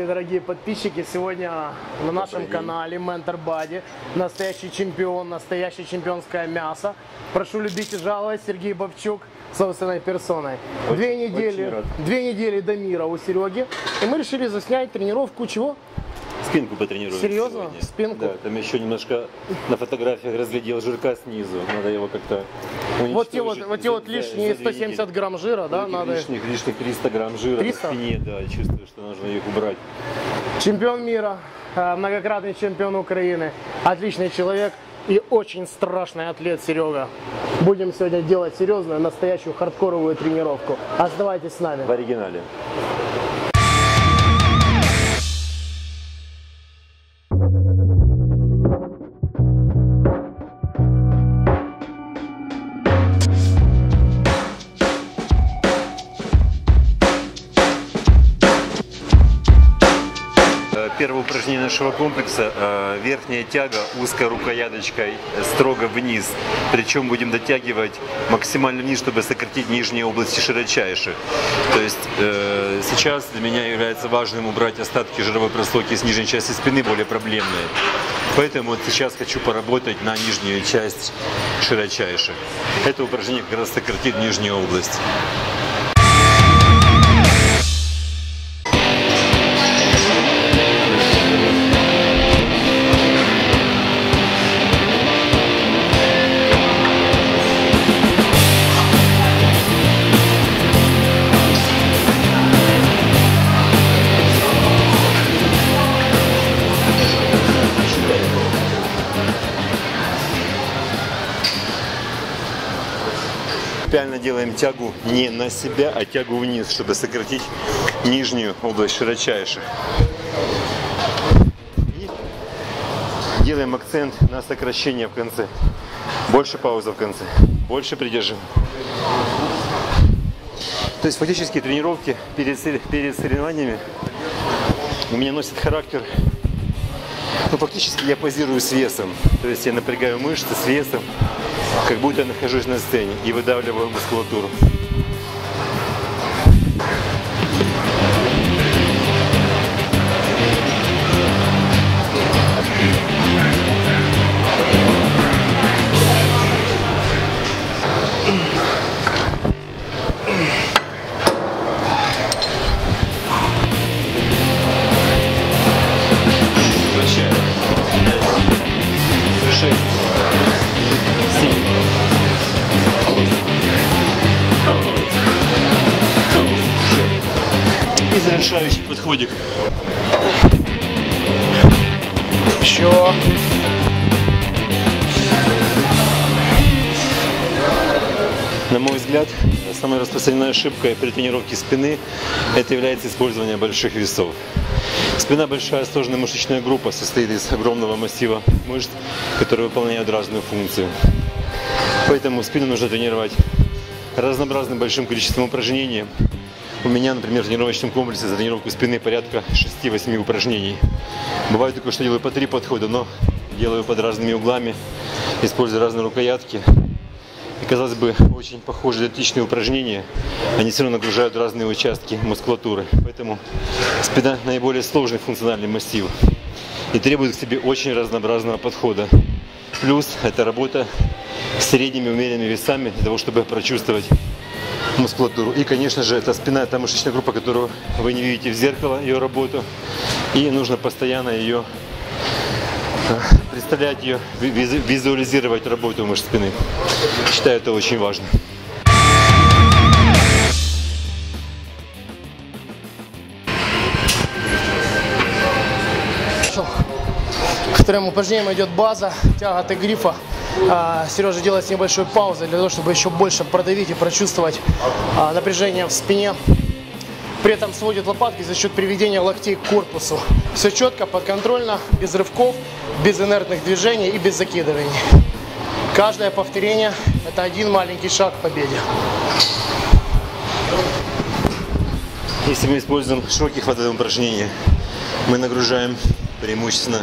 Здравствуйте, дорогие подписчики! Сегодня на нашем канале Ментор Бади настоящий чемпион, настоящее чемпионское мясо. Прошу любить и жаловать Сергей Бабчук собственной персоной. Две очень недели, рад. две недели до мира у Сереги. И мы решили заснять тренировку чего? Спинку потренируем Серьезно? сегодня. Спинку? Да, там еще немножко на фотографиях разглядел жирка снизу. Надо его как-то Вот те вот, вот те вот лишние за две 170 недели. грамм жира, да, надо. Лишних, лишних 300 грамм жира 300? на спине, да, чувствую, что нужно их убрать. Чемпион мира, э, многократный чемпион Украины, отличный человек и очень страшный атлет Серега. Будем сегодня делать серьезную, настоящую хардкоровую тренировку. Оставайтесь с нами. В оригинале. Первое упражнение нашего комплекса э, – верхняя тяга узкой рукояточкой строго вниз. Причем будем дотягивать максимально вниз, чтобы сократить нижние области широчайших. То есть э, сейчас для меня является важным убрать остатки жировой прослойки с нижней части спины, более проблемные. Поэтому вот сейчас хочу поработать на нижнюю часть широчайших. Это упражнение как раз сократит нижнюю область. Принципиально делаем тягу не на себя, а тягу вниз, чтобы сократить нижнюю область широчайших. И делаем акцент на сокращение в конце. Больше пауза в конце. Больше придерживаем. То есть фактически тренировки перед, перед соревнованиями у меня носят характер ну, фактически я позирую с весом. То есть я напрягаю мышцы с весом, как будто я нахожусь на сцене и выдавливаю мускулатуру. Завершающий подходик. Еще. На мой взгляд, самая распространенная ошибка при тренировке спины – это является использование больших весов. Спина – большая сложная мышечная группа, состоит из огромного массива мышц, которые выполняют разную функцию. Поэтому спину нужно тренировать разнообразным большим количеством упражнений. У меня, например, в тренировочном комплексе за тренировку спины порядка 6-8 упражнений. Бывает такое, что делаю по три подхода, но делаю под разными углами, используя разные рукоятки. И, казалось бы, очень похожие идентичные упражнения, они все равно нагружают разные участки мускулатуры. Поэтому спина наиболее сложный функциональный массив и требует к себе очень разнообразного подхода. Плюс это работа с средними умеренными весами для того, чтобы прочувствовать мускулатуру. И, конечно же, это спина, это мышечная группа, которую вы не видите в зеркало, ее работу. И нужно постоянно ее представлять ее, визу- визуализировать работу мышц спины. Считаю это очень важно. Вторым упражнением идет база, тяга Т-грифа. А, Сережа делает с небольшой паузой для того, чтобы еще больше продавить и прочувствовать а, напряжение в спине. При этом сводит лопатки за счет приведения локтей к корпусу. Все четко, подконтрольно, без рывков, без инертных движений и без закидываний. Каждое повторение – это один маленький шаг к победе. Если мы используем широкий хват в этом упражнении, мы нагружаем преимущественно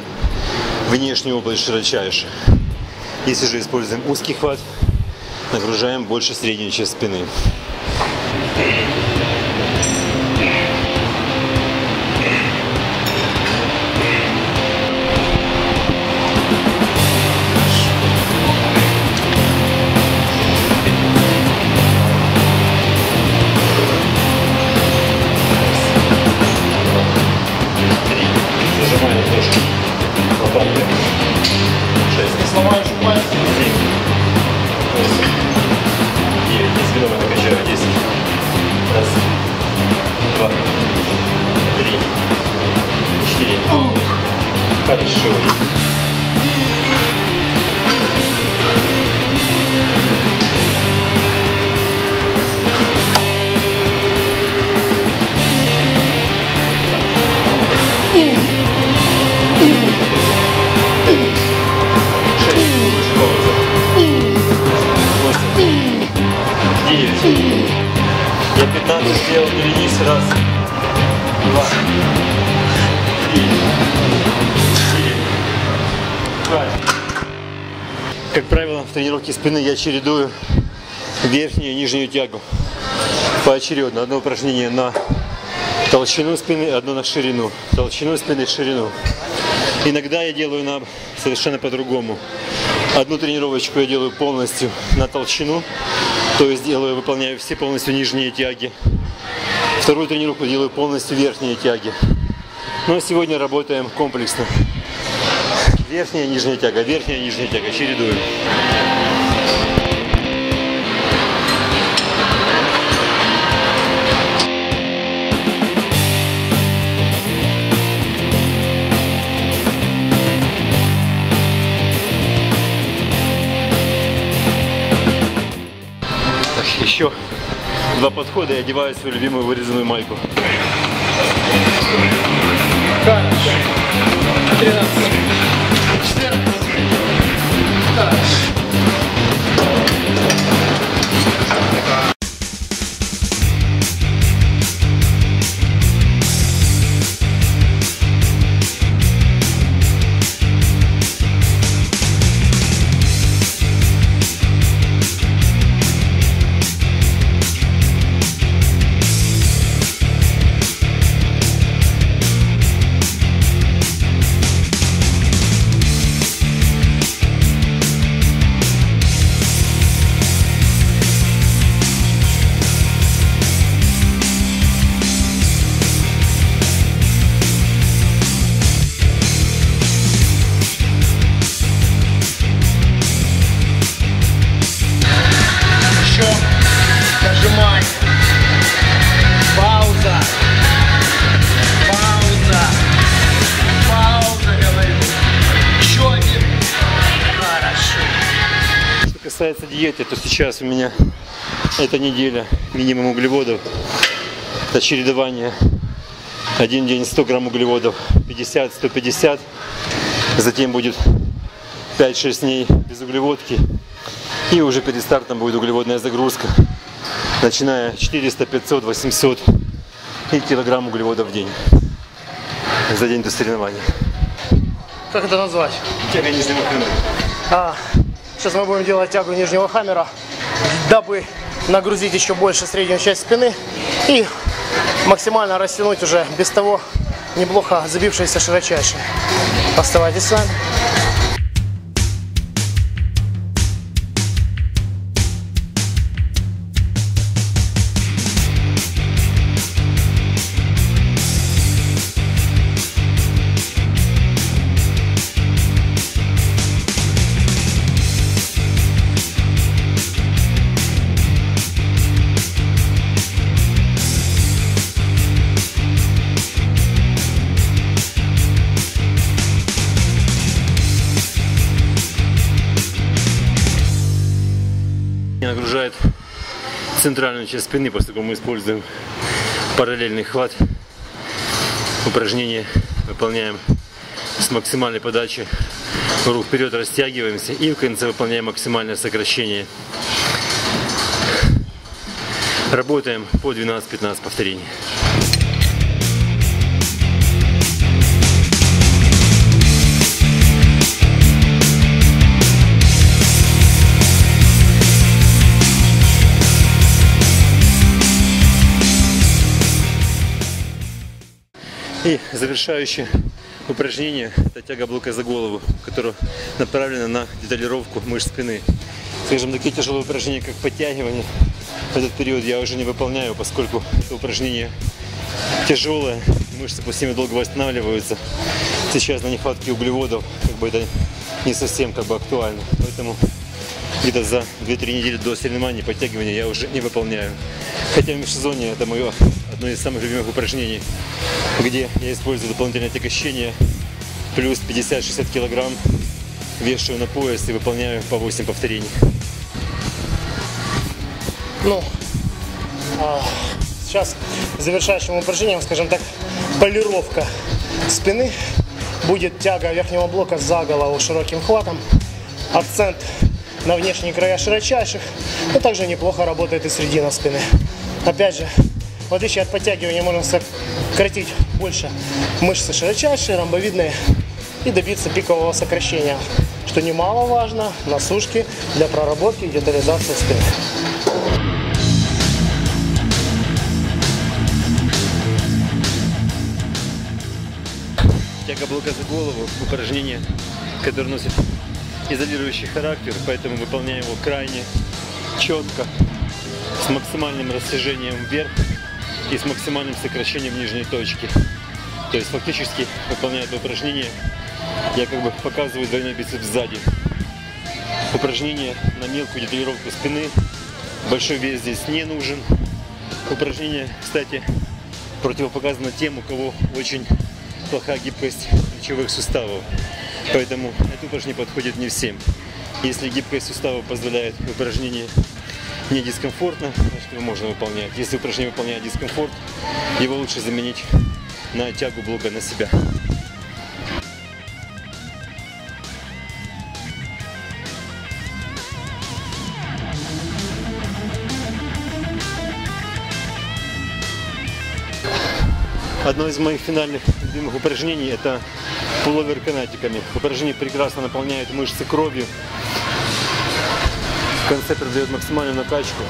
внешнюю область широчайших. Если же используем узкий хват, нагружаем больше среднюю часть спины. большой. Я 15 сделал, перенес раз, два, три, как правило, в тренировке спины я чередую верхнюю и нижнюю тягу поочередно. Одно упражнение на толщину спины, одно на ширину. Толщину спины, ширину. Иногда я делаю на совершенно по-другому. Одну тренировочку я делаю полностью на толщину, то есть делаю, выполняю все полностью нижние тяги. Вторую тренировку делаю полностью верхние тяги. Но сегодня работаем комплексно. Верхняя нижняя тяга, верхняя нижняя тяга, чередуем. Так, еще два подхода и одеваю свою любимую вырезанную майку. Хорошо. 13. Lucas. Сейчас у меня эта неделя минимум углеводов. Это чередование. Один день 100 грамм углеводов, 50-150. Затем будет 5-6 дней без углеводки. И уже перед стартом будет углеводная загрузка. Начиная 400, 500, 800 и килограмм углеводов в день. За день до соревнований. Как это назвать? Тяга нижнего крына. А, сейчас мы будем делать тягу нижнего хаммера, дабы нагрузить еще больше среднюю часть спины и максимально растянуть уже без того неплохо забившиеся широчайшие. Оставайтесь с вами. Центральную часть спины, поскольку мы используем параллельный хват. Упражнение выполняем с максимальной подачи рук вперед, растягиваемся и в конце выполняем максимальное сокращение. Работаем по 12-15 повторений. И завершающее упражнение – это тяга блока за голову, которое направлено на деталировку мышц спины. Скажем, такие тяжелые упражнения, как подтягивание, в этот период я уже не выполняю, поскольку это упражнение тяжелое, мышцы после него долго восстанавливаются. Сейчас на нехватке углеводов как бы это не совсем как бы актуально. Поэтому где-то за 2-3 недели до соревнований подтягивания я уже не выполняю. Хотя в межсезонье это мое одно из самых любимых упражнений, где я использую дополнительное отягощение, плюс 50-60 килограмм, вешаю на пояс и выполняю по 8 повторений. Ну, а, сейчас завершающим упражнением, скажем так, полировка спины. Будет тяга верхнего блока за голову широким хватом. Акцент на внешние края широчайших, но также неплохо работает и средина спины. Опять же, в отличие от подтягивания, можно сократить больше мышцы широчайшие, ромбовидные и добиться пикового сокращения, что немаловажно на сушке для проработки и детализации спины. Тяга блока за голову, упражнение, которое носит изолирующий характер, поэтому выполняем его крайне четко, с максимальным растяжением вверх и с максимальным сокращением нижней точки. То есть фактически выполняя это упражнение, я как бы показываю двойной бицепс сзади. Упражнение на мелкую деталировку спины. Большой вес здесь не нужен. Упражнение, кстати, противопоказано тем, у кого очень плохая гибкость плечевых суставов. Поэтому это упражнение подходит не всем. Если гибкость суставов позволяет упражнение не дискомфортно, значит его можно выполнять. Если упражнение выполняет дискомфорт, его лучше заменить на тягу блока на себя. Одно из моих финальных любимых упражнений это пуловер канатиками. Упражнение прекрасно наполняет мышцы кровью. В конце придает максимальную накачку.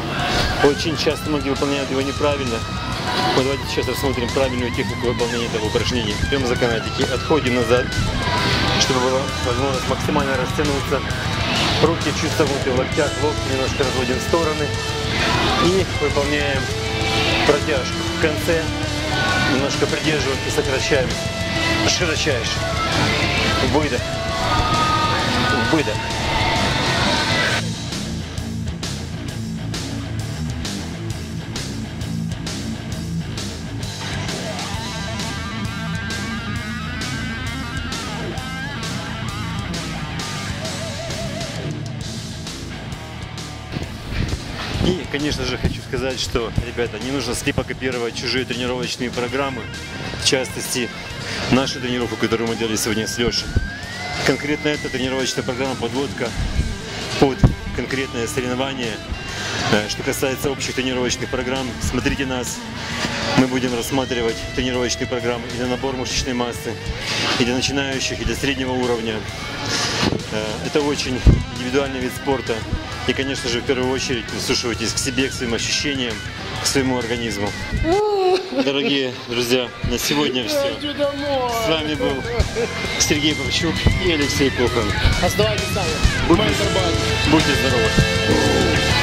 Очень часто многие выполняют его неправильно. Вот давайте сейчас рассмотрим правильную технику выполнения этого упражнения. Берем за канатики, отходим назад, чтобы была возможность максимально растянуться. Руки чуть в локтях, локти немножко разводим в стороны. И выполняем протяжку. В конце немножко придерживаем и сокращаем. Широчайше. Выдох. Выдох. И, конечно же, хочу сказать, что, ребята, не нужно слепо копировать чужие тренировочные программы, в частности, нашу тренировку, которую мы делали сегодня с Лешей. Конкретно эта тренировочная программа подводка под конкретное соревнование. Э, Что касается общих тренировочных программ, смотрите нас. Мы будем рассматривать тренировочные программы и для набор мышечной массы, и для начинающих, и для среднего уровня. Э, Это очень индивидуальный вид спорта. И, конечно же, в первую очередь прислушивайтесь к себе, к своим ощущениям, к своему организму. Дорогие друзья, на сегодня все. С вами был Сергей Павчук и Алексей Кохан. Оставайтесь сами. Будьте, Мастер-база. будьте здоровы!